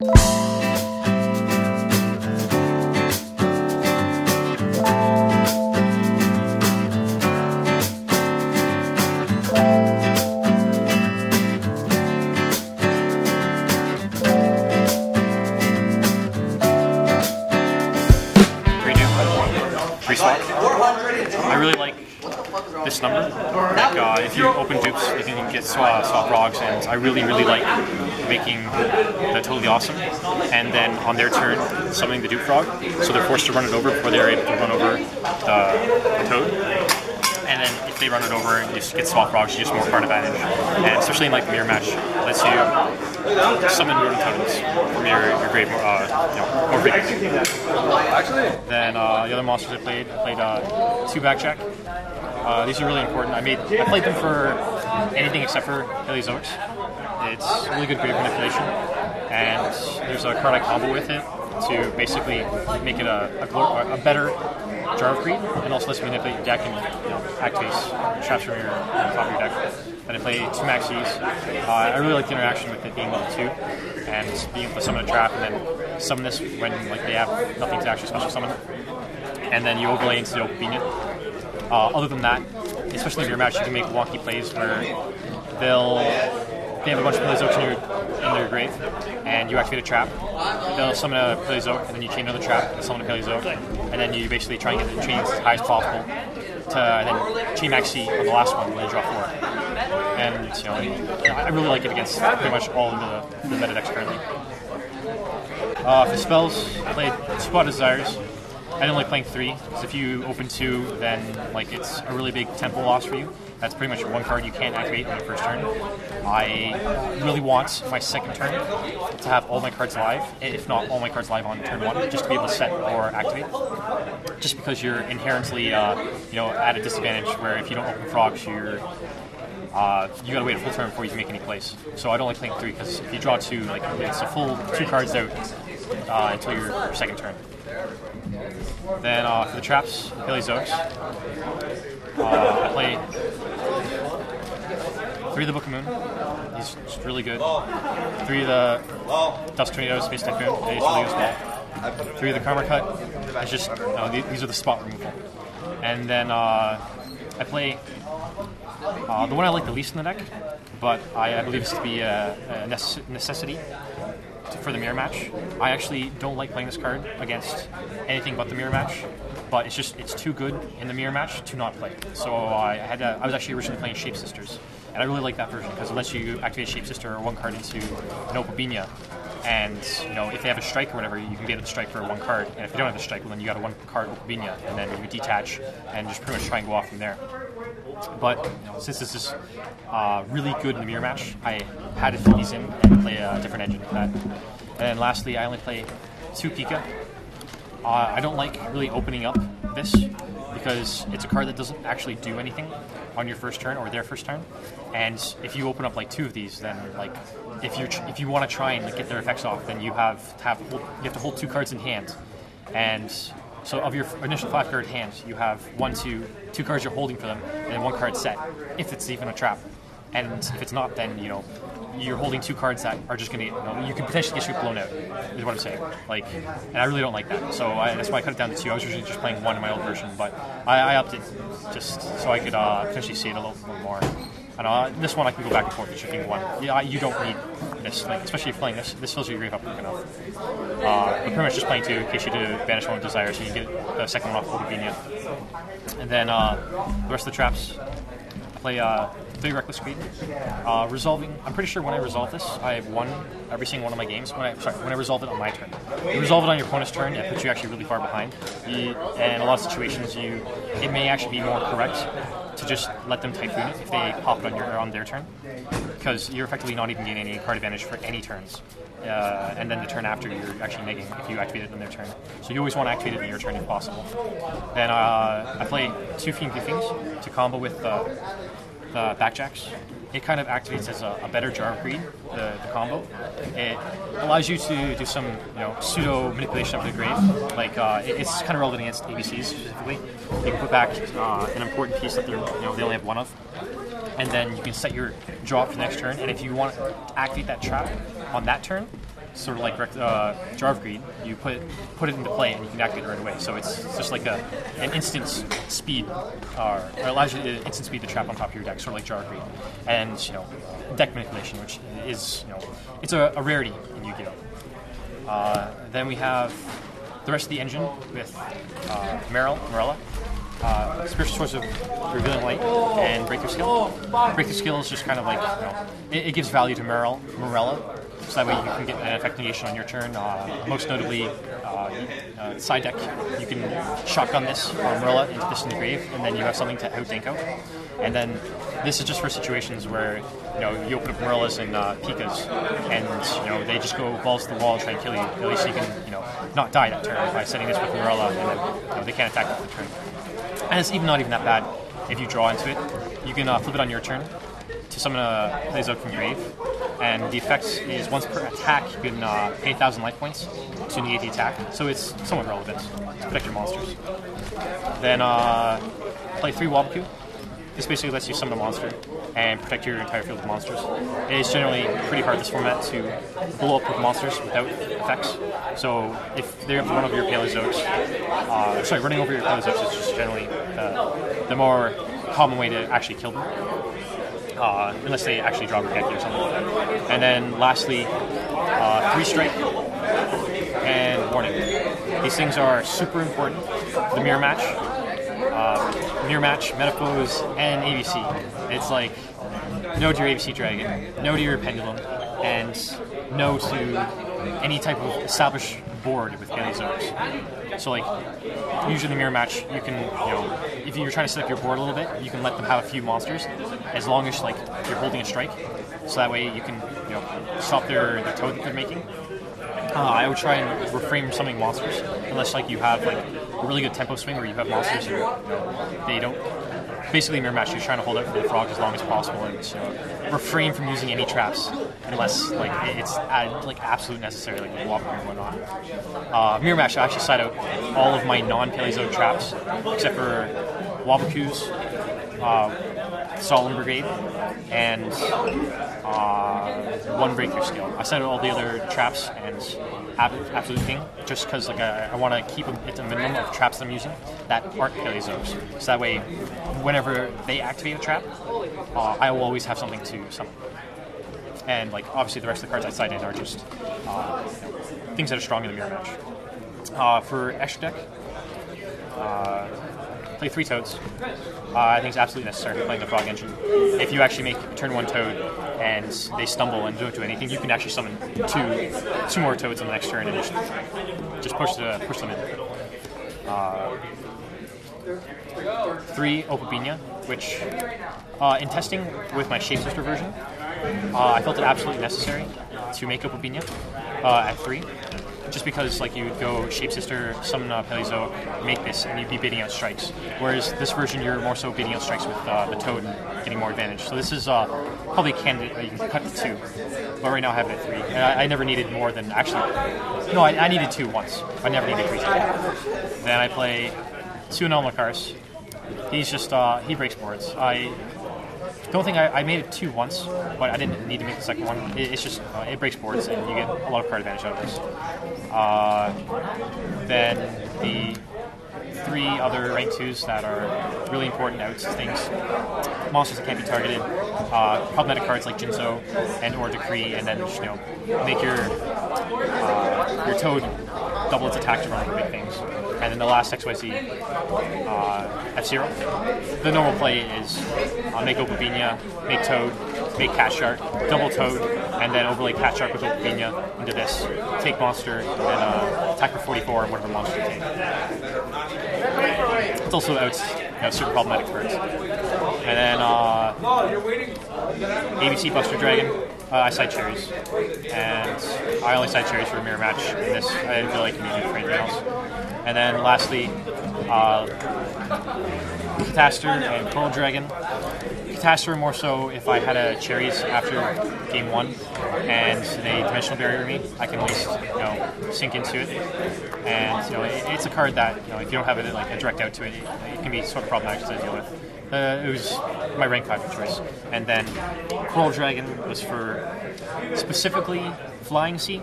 Free Like, uh, if you open dupes, you can get swap, Swap Frogs, and I really, really like making the Toadally Awesome. And then on their turn, summoning the dupe frog, so they're forced to run it over before they're able to run over the, the toad. And then if they run it over, you just get Swap Frogs, you just more card advantage. And especially in like mirror match, lets you summon your totems from your, your grave uh, you know, more frequently. Then uh, the other monsters I played, I played uh, two backjack. Uh, these are really important. I made I played them for anything except for Paleozoics. It's really good grave manipulation, and there's a card I combo with it to basically make it a, a, glor- a better jar of greed, and also lets manipulate your deck and you know, traps from your top of your deck. Then I play two maxis. Uh, I really like the interaction with it being level two, and being able to summon a trap and then summon this when like they have nothing to actually special summon, and then you overlay into the Opabinia. Uh, other than that, especially in your match, you can make wonky plays where they'll they have a bunch of Paleozoics in, your, in their grave, and you activate a trap. They'll summon a Paleozoic, and then you chain another trap, and summon a and then you basically try and get the chains as high as possible to then chain max on the last one when you draw four. And you know, I really like it against pretty much all of the, the meta decks currently. Uh, for spells, I played Spot Desires. I didn't like playing three because if you open two, then like it's a really big tempo loss for you. That's pretty much one card you can't activate on your first turn. I really want my second turn to have all my cards live, if not all my cards live on turn one, just to be able to set or activate. Just because you're inherently, uh, you know, at a disadvantage where if you don't open frogs, you're uh, you gotta wait a full turn before you can make any plays. So I don't like playing three because if you draw two, like it's a full two cards out uh, until your second turn. Then uh, for the traps, Paleozoics, uh, I play three of the Book of Moon. He's really good. Three of the Dust Tornadoes, Space Typhoon. He's really good. Three of the Karma Cut. It's just no, these are the spot removal. And then uh, I play uh, the one I like the least in the deck, but I, I believe it's to be a, a necess- necessity for the mirror match. I actually don't like playing this card against anything but the mirror match, but it's just it's too good in the mirror match to not play. So I had to, I was actually originally playing Shape Sisters, and I really like that version because it lets you activate Shape Sister or one card into an. And you know, if they have a strike or whatever, you can get a strike for one card. And if you don't have a strike, well, then you got a one card Opabinia, and then you detach and just pretty much try and go off from there. But since this is uh, really good in the mirror match, I had to fit these in and play a different engine that. And then lastly, I only play two Pika. Uh, I don't like really opening up this because it's a card that doesn't actually do anything on your first turn or their first turn. And if you open up like two of these, then like if you if you want to try and get their effects off, then you have to have you have to hold two cards in hand, and so of your initial five card hand, you have one, two, two cards you're holding for them, and one card set, if it's even a trap. And if it's not, then you know you're holding two cards that are just gonna you, know, you can potentially get you blown out. Is what I'm saying. Like, and I really don't like that. So I, that's why I cut it down to two. I was usually just playing one in my old version, but I, I it just so I could uh, potentially see it a little bit more. And uh, this one I can go back and forth shifting one. Yeah, you don't need this, like, especially playing this. This fills your grave up quick enough. Uh, but pretty much just playing two in case you do banish one with desire, so you can get the second one off Bohemia. And then uh, the rest of the traps, play uh, Big Reckless Greed. Uh, resolving, I'm pretty sure when I resolve this, I have won every single one of my games. When I sorry, when I resolve it on my turn, you resolve it on your opponent's turn, it puts you actually really far behind. You, and a lot of situations, you it may actually be more correct to just let them typhoon it if they pop it on your on their turn, because you're effectively not even gaining any card advantage for any turns. Uh, and then the turn after you're actually negating if you activate it on their turn. So you always want to activate it on your turn if possible. Then uh, I play two Fiend things to combo with uh, the backjacks. It kind of activates as a, a better jar of greed, the, the combo. It allows you to do some you know pseudo manipulation of the grave. Like uh, it- it's kind of relevant against ABCs specifically. You can put back uh, an important piece that they're you know they only have one of, and then you can set your draw for the next turn. And if you want to activate that trap on that turn, sort of like uh, Jar of Greed, you put it, put it into play and you can activate it right away. So it's just like a an instant speed, uh, or allows you to instant speed the trap on top of your deck, sort of like Jar of Greed, and you know deck manipulation, which is you know it's a, a rarity in Yu-Gi-Oh. Uh, then we have the rest of the engine with uh, Morella, uh, spiritual swords of revealing light and breakthrough skill. Breakthrough skill is just kind of like you know, it, it gives value to Merrill, Morella, so that way you can get an effect negation on your turn. Uh, most notably, uh, uh, side deck, you can shotgun this or Morella into this in the grave, and then you have something to out. And then this is just for situations where you know you open up Morellas and uh, Pikas, and you know they just go balls to the wall and try and kill you. At least you can you know not die that turn by setting this with Morella, and then you know, they can't attack that turn. And it's even not even that bad if you draw into it. You can uh, flip it on your turn to summon a plays out from grave, and the effect is once per attack you can uh, pay 1,000 life points to negate the attack, so it's somewhat relevant to protect your monsters. Then uh, play three Waboku. This basically lets you summon a monster and protect your entire field of monsters. It is generally pretty hard this format to blow up with monsters without effects. So if they're one of your Paleozoics, uh, sorry, running over your Paleozoics is just generally uh, the more common way to actually kill them. Uh, unless they actually drop a Geki or something. And then lastly, uh, three strike and warning. These things are super important. The mirror match, uh, mirror match, Metaphys, and ABC. It's like no to your ABC Dragon, no to your Pendulum, and no to any type of established board with Paleozoics. So like, usually the mirror match, you can, you know, if you're trying to set up your board a little bit, you can let them have a few monsters, as long as like you're holding a strike. So that way you can, you know, stop their, their toad that they're making. Uh, I would try and refrain from summoning monsters, unless like you have like a really good tempo swing where you have monsters know, they don't. Basically, mirror match, you're trying to hold out for the frog as long as possible and know, refrain from using any traps unless like it's uh, like absolute necessary, like walk and whatnot. Uh, mirror match, I actually side out all of my non-Paleozoic traps except for Wabokus, uh, Solemn Brigade, and uh, one Breaker skill. I set all the other traps and ab- absolute thing just because like I, I want to keep it a minimum of traps I'm using that aren't Paleozoics. So that way, whenever they activate a trap, uh, I will always have something to summon. And like obviously the rest of the cards I in are just uh, you know, things that are strong in the mirror match. Uh, for extra deck, uh, play three toads. Uh, I think it's absolutely necessary playing the frog engine. If you actually make turn one toad and they stumble and don't do anything, you can actually summon two two more toads on the next turn and just just push the push them in. Uh, three Opabinia, which uh, in testing with my Shapeshifter version, uh, I felt it absolutely necessary to make Opabinia uh, at three just because like you would go Shapeshifter, summon a Paleozoic, make this, and you'd be bidding out strikes. Whereas this version, you're more so bidding out strikes with uh, the Toad and getting more advantage. So this is uh, probably a candidate that you can cut to two, but right now I have it at three. And I, I never needed more than actually. No, I, I, needed two once. I never needed three. Then I play two Anomalocaris. He's just uh, he breaks boards. I don't think I, I, made it two once, but I didn't need to make the second one. It, it's just uh, it breaks boards and you get a lot of card advantage out of this. Uh, then the three other rank twos that are really important outs things. Monsters that can't be targeted, uh, problematic cards like Jinzo and or Decree, and then you know make your uh, your Toad double its attack to run big things. And then the last XYZ uh, F Zero. The normal play is uh, make Opabinia, make Toad, make Cat Shark, double Toad, and then overlay Cat Shark with Opabinia into this. Take monster, and uh, attack for 44 and whatever monster you take. It's also out you know, super problematic cards. And then uh, ABC Buster Dragon. Uh, I side cherries, and I only side cherries for a mirror match in this. I didn't feel like I needed for anything else. And then lastly, uh, Catastor and Pearl Dragon. Catastor more so if I had a cherries after game one and they dimensional barrier me, I can at least you know sink into it. And you know it, it's a card that you know if you don't have it like a direct out to it, it, it can be sort of problematic to deal with. Uh, it was my rank 5 choice. And then Coral Dragon was for specifically Flying Sea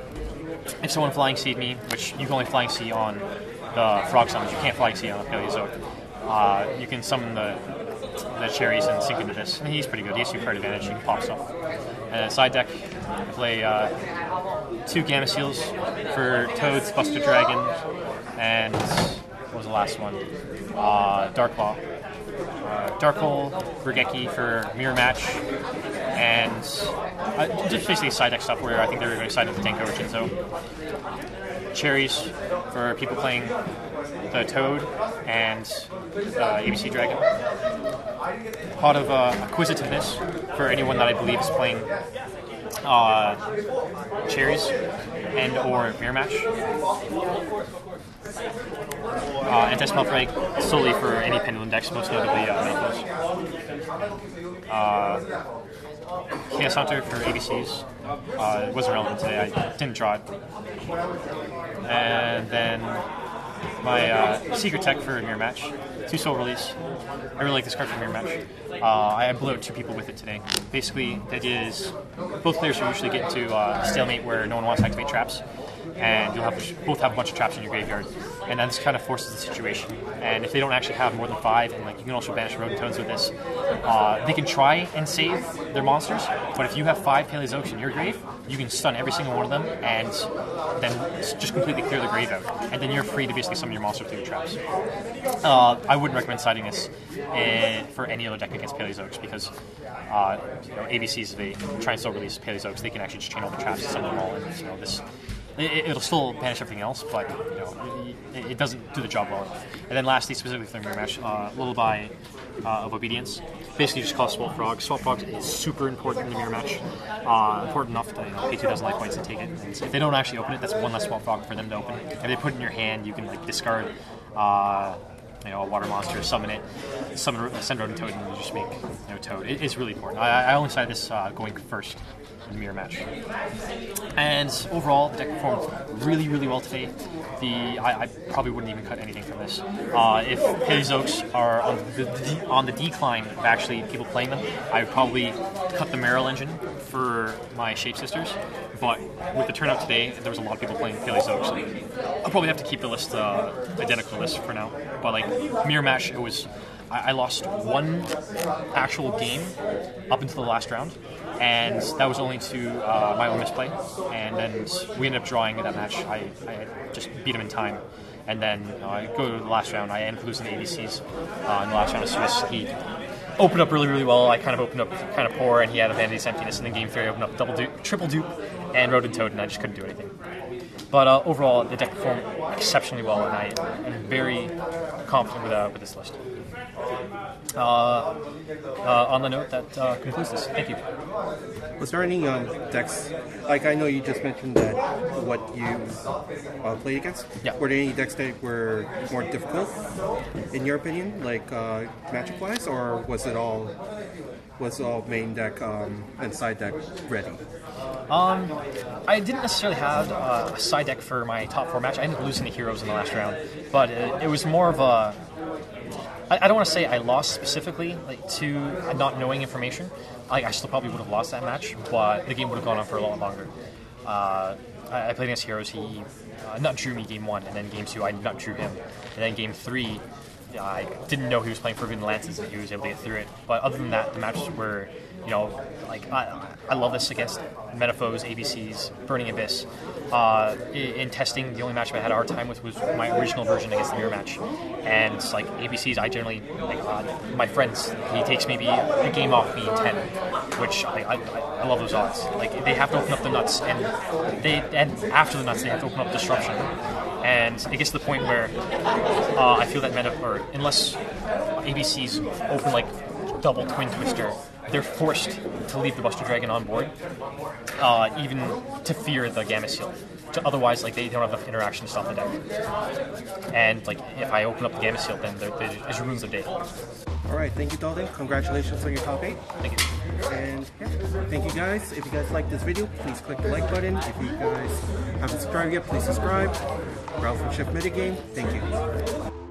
if someone flying seed me, which you can only flying see on the frog summons, you can't flying see on the Paleozoic, you can summon the the cherries and sink into this. And he's pretty good. He has card advantage. He can pop stuff. And side deck, I play uh, two Gameciels for Toads, Buster Dragon, and what was the last one? Uh, Dark Claw. Uh, Dark Hole, Raigeki for Mirror Match, and uh, just basically side deck stuff where I think they're going to side up the Denko Shinzo. Cherries for people playing the Toad and uh, ABC Dragon. Pot of uh, Acquisitiveness for anyone that I believe is playing uh, Cherries and or Mirror Match. Uh, Anti-Spell Frag solely for any Pendulum decks, most notably uh, Maples. Uh, Chaos Hunter for ABCs. Uh, it wasn't relevant today. I didn't draw it. And then my uh, Secret Tech for Mirror Match. Two Soul Release. I really like this card for Mirror Match. Uh, I blew out two people with it today. Basically, the idea is both players will usually get into uh, stalemate where no one wants to activate traps, and you'll have both have a bunch of traps in your graveyard, and then this kind of forces the situation. And if they don't actually have more than five, and like you can also banish Ronintoadins with this, uh, they can try and save their monsters. But if you have five Paleozoics in your grave, you can stun every single one of them, and then just completely clear the grave out, and then you're free to basically summon your monster through your traps. Uh, I wouldn't recommend siding this uh, for any other deck against Paleozoics because uh, you know, ABCs they try and still release Paleozoics, they can actually just chain all the traps and summon them all, you know this it, will still banish everything else, but you know, it, it, doesn't do the job well enough. And then lastly, specifically for the mirror match, uh, Lullaby uh, of Obedience. Basically, just call Swap Frog. Swap Frog is super important in the mirror match. Uh, important enough to you know, pay 2,000 life points to take it. And if they don't actually open it, that's one less Swap Frog for them to open. If they put it in your hand, you can like discard. Uh, you know, a water monster, summon it, summon, send Ronintoadin, and you just make you know Toad. It, it's really important. I, I only decided this uh, going first in the mirror match. And overall, the deck performed really, really well today. The I, I probably wouldn't even cut anything from this. Uh, if Paleozoics are on the, on the decline of actually people playing them, I would probably cut the Merrill engine for my Shape Sisters. But with the turnout today, there was a lot of people playing Paleozoics. I'll probably have to keep the list uh, identical list for now. But like mirror match, it was I, lost one actual game up until the last round, and that was only to uh, my own misplay. And then we ended up drawing that match. I, I just beat him in time. And then uh, I go to the last round. I end up losing the ABCs uh, in the last round of Swiss. He opened up really, really well. I kind of opened up kind of poor, and he had a Vanity's Emptiness. And then game three, opened up double dupe, triple dupe, and Ronintoadin, and I just couldn't do anything. But uh, overall, the deck performed exceptionally well, and I am very confident with, uh, with this list. Uh, uh, on the note, that uh, concludes this. Thank you. Was there any um, decks, like I know you just mentioned that what you uh, played against? Yeah. Were there any decks that were more difficult, in your opinion, like uh, magic wise, or was it all was all main deck um, and side deck ready? Um, I didn't necessarily have uh, a side deck for my top four match. I ended up losing the heroes in the last round, but it, it was more of a I, I don't want to say I lost specifically like to not knowing information. Like I still probably would have lost that match, but the game would have gone on for a lot longer. Uh, I, I, played against Heroes. He uh, nut drew me game one, and then game two I nut drew him, and then game three I didn't know he was playing Forbidden Lances and he was able to get through it. But other than that, the matches were, you know, like I, I love this against Metaphys, ABCs, Burning Abyss. Uh, in, in, testing, the only match I had a hard time with was my original version against the mirror match. And like ABCs, I generally like uh, my friends. He takes maybe a game off me in ten, which I, I, I love those odds. Like they have to open up the nuts, and they and after the nuts, they have to open up disruption and it gets to the point where uh, I feel that meta, or unless ABCs open like double twin twister, they're forced to leave the Buster Dragon on board, uh, even to fear the Gameciel. Otherwise, like they don't have enough interaction to stop the deck. And like if I open up the Gameciel, then it ruins the day. All right, thank you, Dalton. Congratulations on your top eight. Thank you. And yeah, thank you guys. If you guys like this video, please click the like button. If you guys haven't subscribed yet, please subscribe. Ralph from Shift Metagame. Thank you.